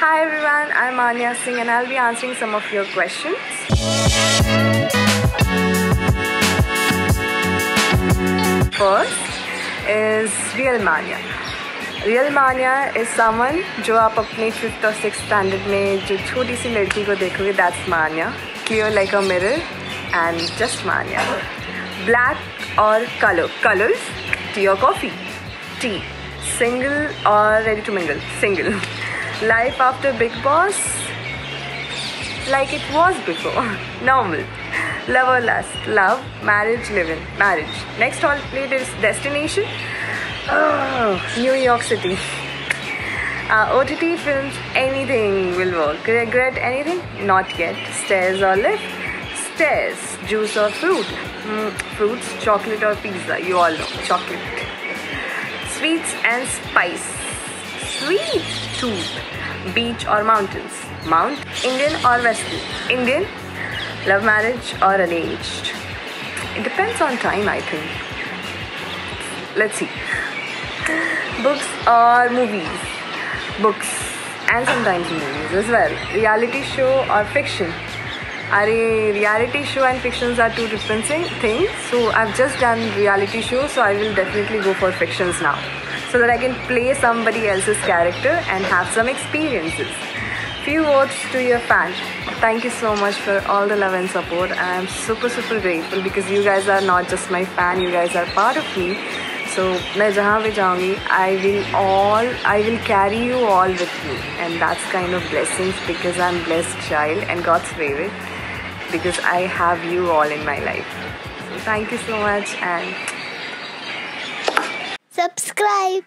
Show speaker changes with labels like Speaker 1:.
Speaker 1: Hi everyone, I'm Manya Singh and I'll be answering some of your questions. First is Real Manya. Real Manya is someone who you have fifth or sixth standard mein jo choti si ladki ko dekhoge that's Manya. Clear like a mirror and just Manya. Black or color? Colors? Tea or coffee? Tea. Single or ready to mingle? Single life after Bigg Boss like it was before. Normal. Love or lust. Love, marriage, living. Marriage. Next holiday is destination. Oh, New York City. Uh, OTT films, anything will work. Regret anything? Not yet. Stairs or lift? Stairs. Juice or fruit? Mm, fruits, chocolate or pizza. You all know. Chocolate. Sweets and spice Sweet tooth. Beach or mountains? Mount. Indian or Western? Indian. Love marriage or arranged? It depends on time, I think. Let's see. Books or movies? Books. And sometimes movies as well. Reality show or fiction? Are reality show and fictions are two different things. So I've just done reality show, so I will definitely go for fictions now, so that I can play somebody else's character and have some experiences. Few words to your fans. Thank you so much for all the love and support. I am super super grateful because you guys are not just my fan, you guys are part of me. So मैं जहाँ भी जाऊँगी I will all I will carry you all with me and that's kind of blessings because I'm blessed child and God's favorite because I have you all in my life. So thank you so much and
Speaker 2: Subscribe.